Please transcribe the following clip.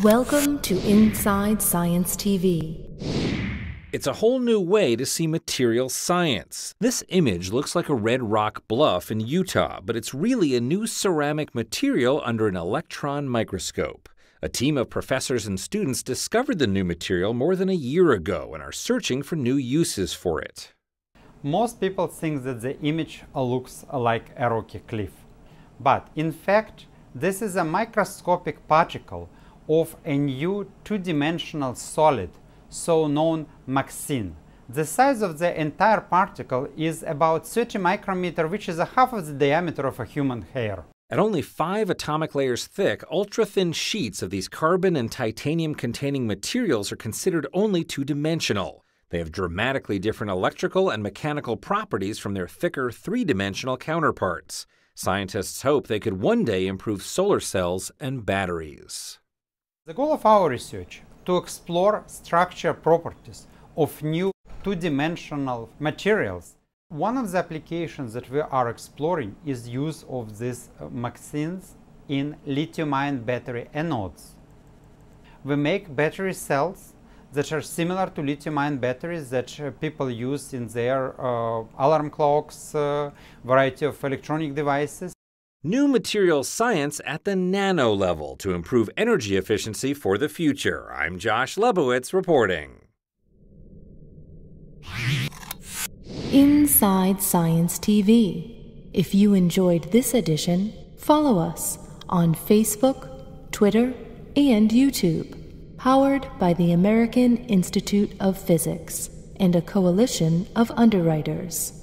Welcome to Inside Science TV. It's a whole new way to see material science. This image looks like a red rock bluff in Utah, but it's really a new ceramic material under an electron microscope. A team of professors and students discovered the new material more than a year ago and are searching for new uses for it. Most people think that the image looks like a rocky cliff. But in fact, this is a microscopic particle of a new two-dimensional solid, so known MXene. The size of the entire particle is about 30 micrometer, which is a half of the diameter of a human hair. At only five atomic layers thick, ultra thin sheets of these carbon and titanium containing materials are considered only two dimensional. They have dramatically different electrical and mechanical properties from their thicker three dimensional counterparts. Scientists hope they could one day improve solar cells and batteries. The goal of our research to explore structure properties of new two-dimensional materials. One of the applications that we are exploring is use of these uh, MXenes in lithium-ion battery anodes. We make battery cells that are similar to lithium-ion batteries that uh, people use in their uh, alarm clocks, uh, variety of electronic devices. New material science at the nano level to improve energy efficiency for the future. I'm Josh Lebowitz reporting. Inside Science TV. If you enjoyed this edition, follow us on Facebook, Twitter, and YouTube. Powered by the American Institute of Physics and a coalition of underwriters.